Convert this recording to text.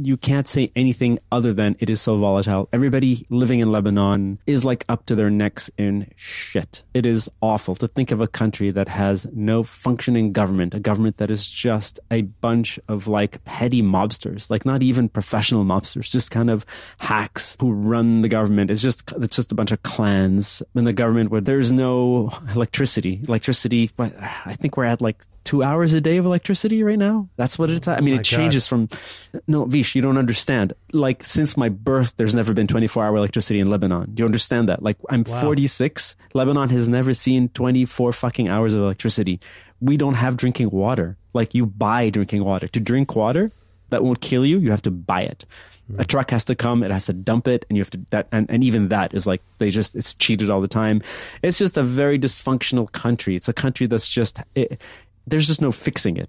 you can't say anything other than it is so volatile. Everybody living in Lebanon is like up to their necks in shit. It is awful to think of a country that has no functioning government, a government that is just a bunch of like petty mobsters, like not even professional mobsters, just kind of hacks who run the government. It's just it's just a bunch of clans in the government where there's no electricity. Electricity, I think we're at like two hours a day of electricity right now. That's what it's at. I mean, Oh it changes from. No, Vish, you don't understand. Like since my birth, there's never been 24 hour electricity in Lebanon. Do you understand that? Like I'm Wow. 46. Lebanon has never seen 24 fucking hours of electricity. We don't have drinking water. Like you buy drinking water to drink water that won't kill you. You have to buy it. A hmm. truck has to come. It has to dump it, and you have to that. And, and even that is like they just it's cheated all the time. It's just a very dysfunctional country. It's a country that's just. It, there's just no fixing it.